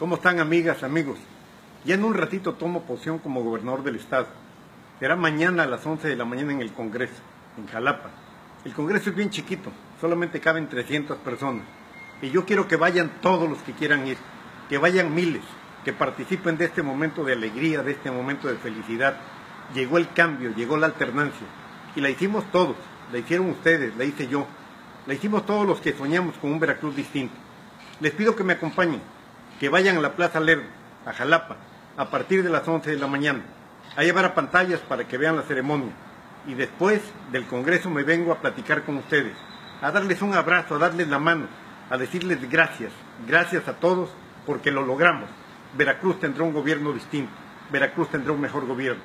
¿Cómo están amigas, amigos? Ya en un ratito tomo posición como gobernador del estado. Será mañana a las 11 de la mañana en el Congreso, en Jalapa. El Congreso es bien chiquito, solamente caben 300 personas. Y yo quiero que vayan todos los que quieran ir, que vayan miles, que participen de este momento de alegría, de este momento de felicidad. Llegó el cambio, llegó la alternancia. Y la hicimos todos, la hicieron ustedes, la hice yo. La hicimos todos los que soñamos con un Veracruz distinto. Les pido que me acompañen que vayan a la Plaza Lerdo, a Jalapa, a partir de las 11 de la mañana. a llevar a pantallas para que vean la ceremonia. Y después del Congreso me vengo a platicar con ustedes, a darles un abrazo, a darles la mano, a decirles gracias, gracias a todos porque lo logramos. Veracruz tendrá un gobierno distinto, Veracruz tendrá un mejor gobierno.